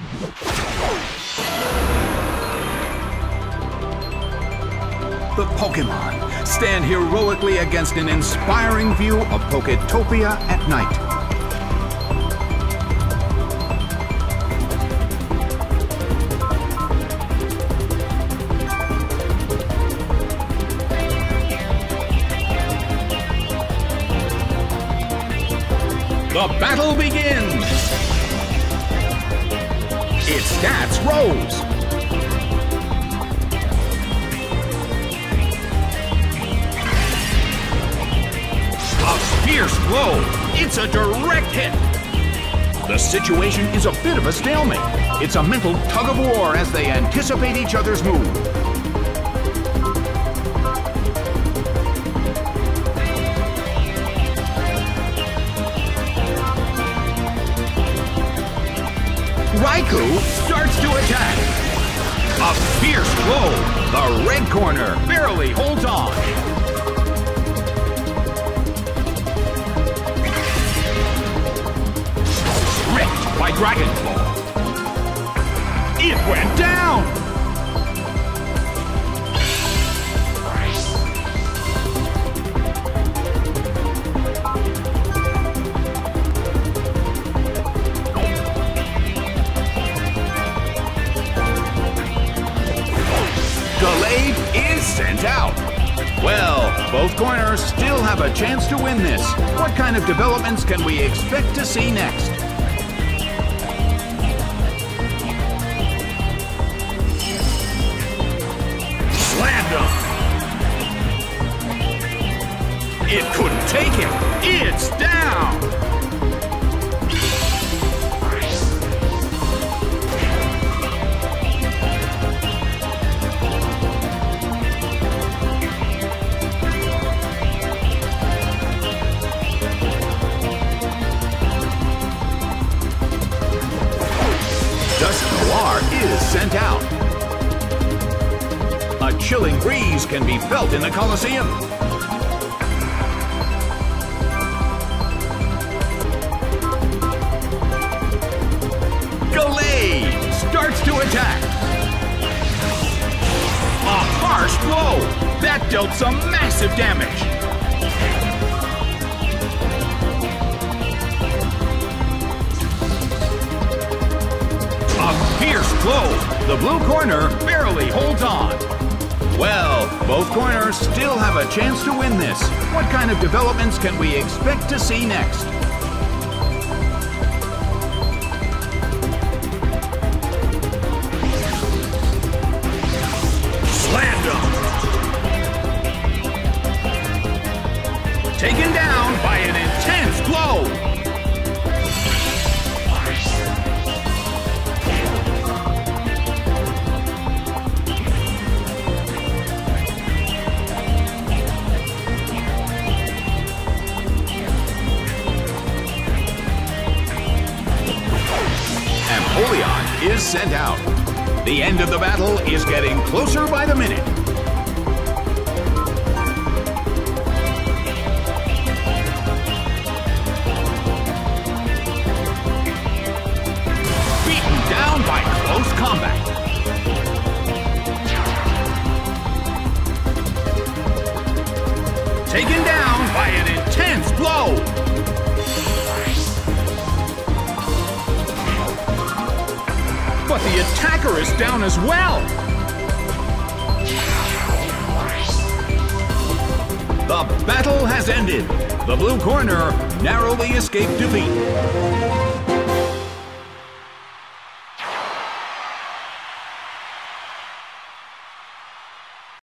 The Pokemon stand heroically against an inspiring view of Poketopia at night. The battle begins! Its stats rose. A fierce blow. It's a direct hit. The situation is a bit of a stalemate. It's a mental tug of war as they anticipate each other's move. Raikou starts to attack. A fierce blow. The red corner barely holds on. Ripped by Dragon Claw. It went down. Well, both corners still have a chance to win this. What kind of developments can we expect to see next? Slammed him. It couldn't take him. It's down. Dusk Noir is sent out. A chilling breeze can be felt in the Colosseum. Gallade starts to attack. A harsh blow. That dealt some massive damage. The blue corner barely holds on. Well, both corners still have a chance to win this. What kind of developments can we expect to see next? Is sent out. The end of the battle is getting closer by the minute. The attacker is down as well. The battle has ended. The blue corner narrowly escaped defeat.